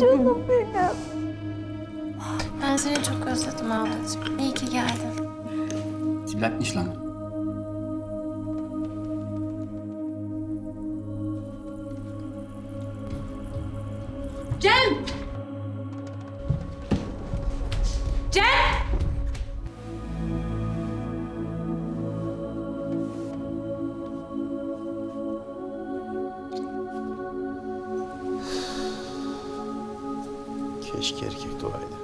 canım benim. Ben seni çok özledim ablacığım. İyi ki geldin. Kim yapmış lan? Cem! Cem! Keşke erkek doğaydı.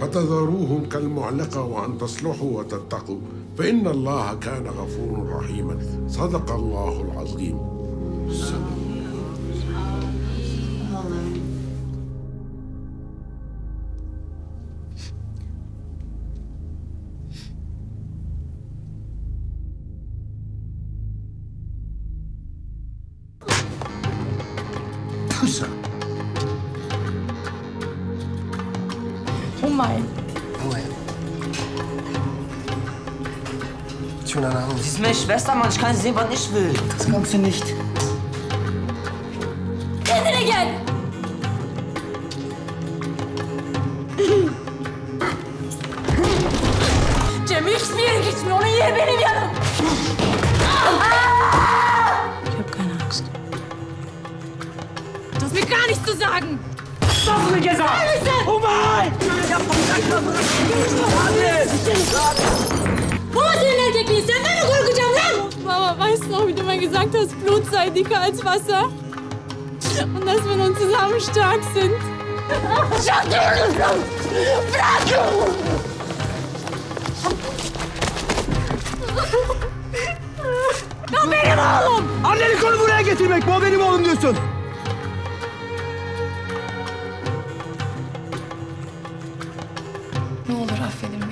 فتذروهم كالمعلقة وأن تصلحوا وتتقوا. فإن الله كان غفورا رحيما. صدق الله العظيم. Pusse. Oh mein. Woher? Schon eine Ahnung. Sie ist meine Schwester, Mann. Ich kann sehen, wann ich will. Das kannst du nicht. Kendine gel! Cem hiçbir yere gitmiyor. Onun yeri benim yanım. Ich habe keine Angst. Du hast mir gar nichts zu sagen. Bu mu senin erkekliğin? Senden mi korkacağım lan? Mama, weißt du noch, wie du mir gesagt hast, Blut sei dicker als Wasser? Und dass wir nun zusammen stark sind. Annenin konu buraya getirmek. Bu benim oğlum diyorsun. Ne olur affedin